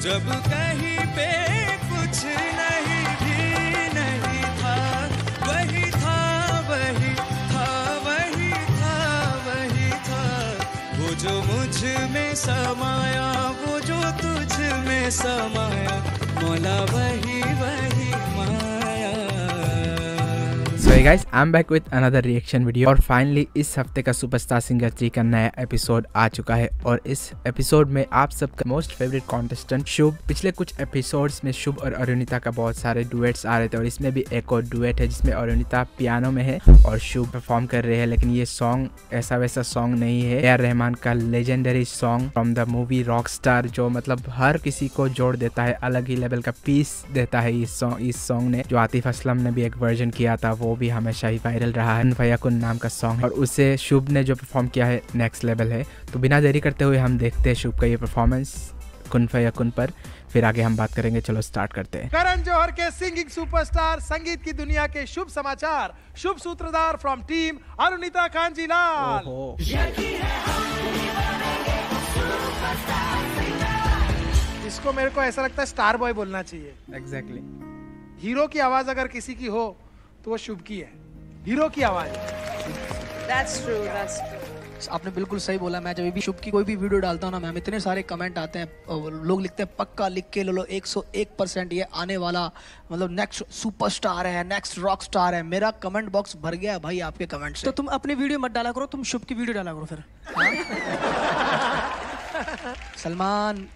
जब कहीं पे कुछ नहीं भी नहीं था, वही था वही था वही था वही था। वो जो मुझमें समाया, वो जो तुझ में समाया, मौला वही वही guys, I'm back with another reaction video और फाइनली इस हफ़्ते का सुपरस्टार सिंगर थ्री का नया एपिसोड आ चुका है और इस एपिसोड में आप सबका मोस्ट फेवरेट कॉन्टेस्टेंट शुभ। पिछले कुछ एपिसोड्स में शुभ और अरुणिता का बहुत सारे डुएट्स आ रहे थे और इसमें भी एक और डुएट है जिसमें अरुणिता पियानो में है और शुभ परफॉर्म कर रहे हैं लेकिन ये सॉन्ग ऐसा वैसा सॉन्ग नहीं है। ए रहमान का legendary song from the movie rock star जो मतलब हर किसी को जोड़ देता है अलग ही लेवल का पीस देता है इस सॉन्ग इस सॉन्ग ने। जो आतिफ असलम ने भी एक वर्जन किया था वो भी हमेशा ही वायरल रहा है। भैया कुन नाम का सॉन्ग और उसे शुभ ने जो परफॉर्म किया है नेक्स्ट लेवल है। तो बिना देरी करते हुए हम देखते हैं शुभ का ये परफॉर्मेंस कुन फया कुन पर। फिर आगे हम बात करेंगे। चलो स्टार्ट करते हैं। करण जौहर के सिंगिंग सुपरस्टार संगीत की दुनिया के शुभ समाचार। शुभ सूत्रधार from team Arunita Kanjilal इसको मेरे को ऐसा लगता है स्टार बॉय बोलना चाहिए। Exactly exactly. हीरो की आवाज़ अगर किसी की हो तो वो शुभ की है। हीरो की आवाज़। That's true. That's true. आपने बिल्कुल सही बोला। मैं जब भी शुभ की कोई भी वीडियो डालता हूँ ना मैम इतने सारे कमेंट आते हैं लोग लिखते हैं पक्का लिख के ले लो 101 परसेंट ये आने वाला मतलब नेक्स्ट सुपरस्टार है नेक्स्ट रॉक स्टार है। मेरा कमेंट बॉक्स भर गया है भाई आपके कमेंट से। तो तुम अपनी वीडियो मत डाला करो तुम शुभ की वीडियो डाला करो फिर। सलमान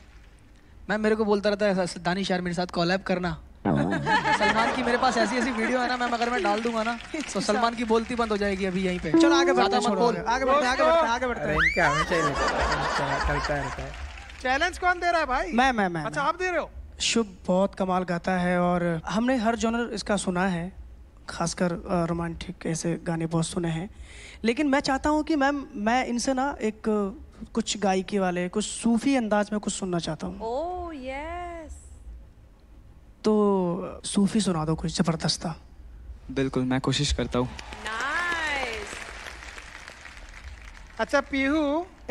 मैम मेरे को बोलता रहता है दानिश यार मेरे साथ कॉलैब करना। सलमान की मेरे पास ऐसी ऐसी वीडियो है ना मैम अगर मैं डाल दूँगा ना तो सलमान की बोलती बंद हो जाएगी अभी यहीं पे। चलो आगे बढ़ते हैं बोल। आगे बढ़ते हैं, आगे बढ़ते हैं, आगे बढ़ते हैं। इनका हमेशा ही रहता है, चलता रहता है चैलेंज कौन दे रहा है भाई? मैं मैं मैं अच्छा आप दे रहे हो? शुभ बहुत कमाल गाता है और हमने हर जॉनर इसका सुना है खासकर रोमांटिक ऐसे गाने बहुत सुने हैं। लेकिन मैं चाहता हूँ कि मैम मैं इनसे ना एक कुछ गायकी वाले कुछ सूफी अंदाज में कुछ सुनना चाहता हूँ। Oh yes. तो सूफी सुना दो कुछ ज़बरदस्त बिल्कुल मैं कोशिश करता हूँ। अच्छा पीहू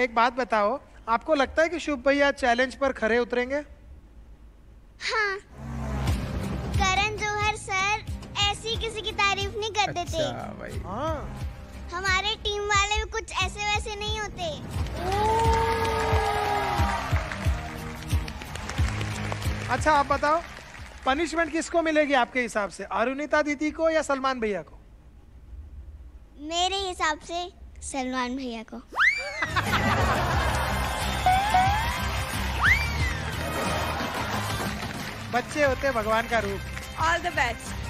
एक बात बताओ आपको लगता है कि शुभ भैया चैलेंज पर खरे उतरेंगे? हाँ। करण जौहर सर ऐसी किसी की तारीफ़ नहीं करते थे अच्छा भाई हाँ। हमारे टीम वाले भी कुछ ऐसे वैसे नहीं होते। अच्छा आप बताओ पनिशमेंट किसको मिलेगी आपके हिसाब से? अरुणिता दीदी को या सलमान भैया को? मेरे हिसाब से सलमान भैया को। बच्चे होते भगवान का रूप। All the best.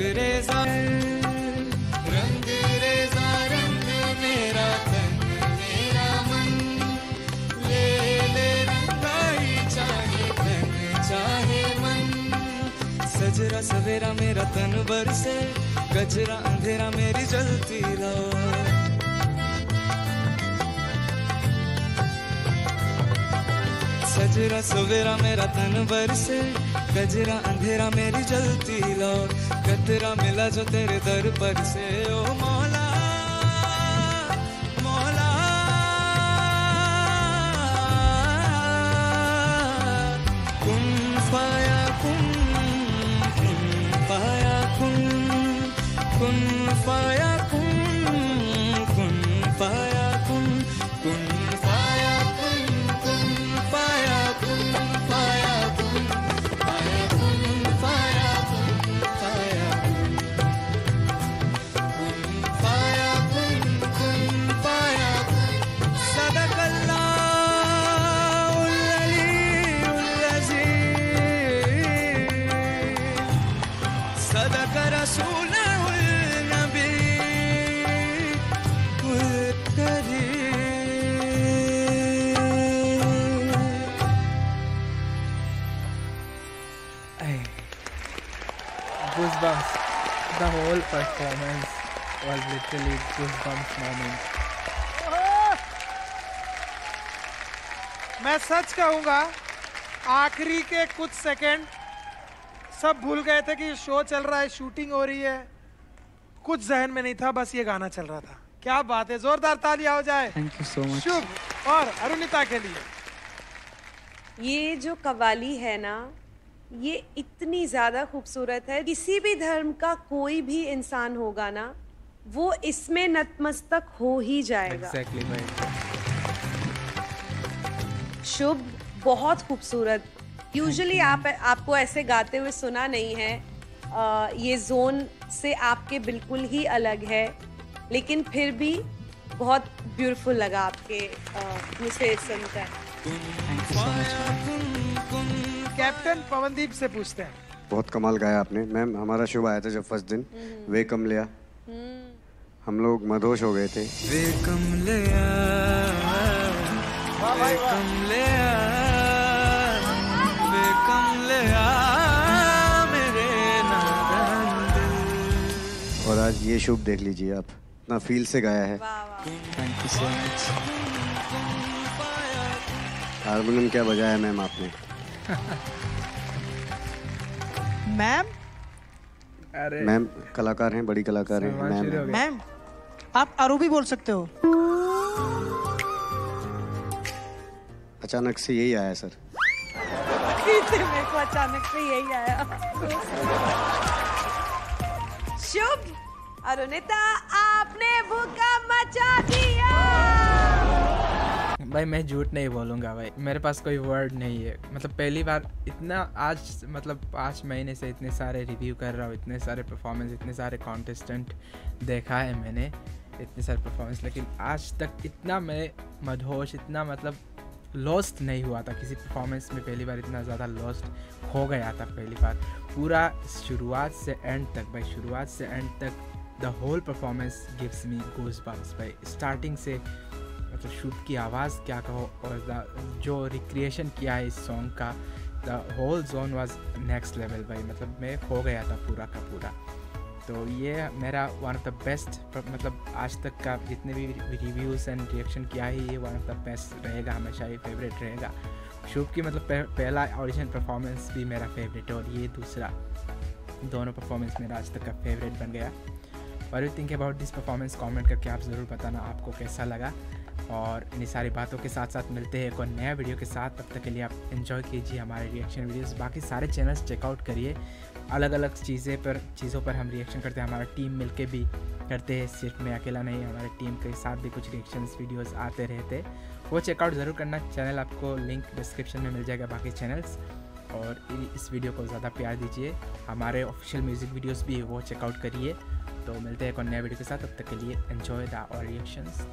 रेजा रंग रंग मेरा तन मेरा तन मन। सजरा सवेरा मेरा तन बरसे, गजरा अंधेरा मेरी जलती रात सजरा सवेरा मेरा तन बरसे गजरा अंधेरा मेरी जलती लो कतरा मिला जो तेरे दर पर से। ओ मौला कुन फाया कुन कुन फाया कुन whole performance was literally goosebumps moment. मैं सच कहूँगा आखिरी के कुछ सेकंड सब भूल गए थे कि शो चल रहा है शूटिंग हो रही है। कुछ जहन में नहीं था बस ये गाना चल रहा था। क्या बात है जोरदार ताली हो जाए। Thank you so much Shubh और अरुणिता के लिए। ये जो कवाली है ना ये इतनी ज़्यादा खूबसूरत है। किसी भी धर्म का कोई भी इंसान होगा ना वो इसमें नतमस्तक हो ही जाएगा। भाई। शुभ बहुत खूबसूरत। यूजुअली आप आपको ऐसे गाते हुए सुना नहीं है। अ, ये जोन से आपके बिल्कुल ही अलग है। लेकिन फिर भी बहुत ब्यूटीफुल लगा आपके मुझे सुनकर। Thank you so much captain Pawandeep से पूछते हैं। बहुत कमाल गाया आपने। मैम हमारा शुभ आया था जब फ़र्स्ट दिन। वे कम लिया। हम लोग मदहोश हो गए थे। वे कमलिया वे कमलिया वे कमलिया मेरे और आज ये शुभ देख लीजिए आप। इतना फील से गाया है। Thank you so much harmonium क्या बजाया मैम आपने? मैम अरे। मैम कलाकार हैं बड़ी कलाकार हैं। मैम मैम आप आरू बोल सकते हो। अचानक से यही आया सर। मेरे को अचानक से यही आया। शुभ अरुणिता आपने भूखा मचा भाई मैं झूठ नहीं बोलूँगा भाई, मेरे पास कोई वर्ड नहीं है। मतलब पहली बार इतना आज मतलब पाँच महीने से इतने सारे रिव्यू कर रहा हूँ, इतने सारे परफॉर्मेंस इतने सारे कॉन्टेस्टेंट देखा है मैंने, इतने सारे परफॉर्मेंस लेकिन आज तक इतना मैं मदहोश, इतना मतलब लॉस्ट नहीं हुआ था। किसी परफॉर्मेंस में पहली बार इतना ज़्यादा लॉस्ट हो गया था पहली बार। पूरा शुरुआत से एंड तक भाई, शुरुआत से एंड तक the whole performance gives me goosebumps भाई। स्टार्टिंग से मतलब शूट की आवाज़ क्या कहो और जो रिक्रिएशन किया है इस सॉन्ग का the whole zone was next level भाई। मतलब मैं खो गया था पूरा का पूरा। तो ये मेरा वन ऑफ़ द बेस्ट मतलब आज तक का जितने भी रिव्यूज़ एंड रिएक्शन किया है ये वन ऑफ़ द बेस्ट रहेगा हमेशा ये फेवरेट रहेगा। शुभ की मतलब पह, पहला ऑडिशन परफॉर्मेंस भी मेरा फेवरेट है और ये दूसरा दोनों परफॉर्मेंस मेरा आज तक का फेवरेट बन गया। और you think about this performance comment करके आप ज़रूर बताना आपको कैसा लगा? और इन्हीं सारी बातों के साथ साथ मिलते हैं एक और नया वीडियो के साथ। तब तक के लिए आप इन्जॉय कीजिए हमारे रिएक्शन वीडियोस बाकी सारे चैनल्स चेकआउट करिए। अलग अलग चीज़ें पर, चीज़ों पर हम रिएक्शन करते हैं। हमारा टीम मिलके भी करते हैं। सिर्फ़ मैं अकेला नहीं, हमारे टीम के साथ भी कुछ रिएक्शंस वीडियोस आते रहते वो चेकआउट ज़रूर करना। चैनल आपको लिंक डिस्क्रिप्शन में मिल जाएगा बाकी चैनल्स और इस वीडियो को ज़्यादा प्यार दीजिए। हमारे ऑफिशियल म्यूज़िक वीडियोस भी वो चेकआउट करिए। तो मिलते हैं एक और नया वीडियो के साथ। तब तक के लिए एन्जॉय द और रिएक्शंस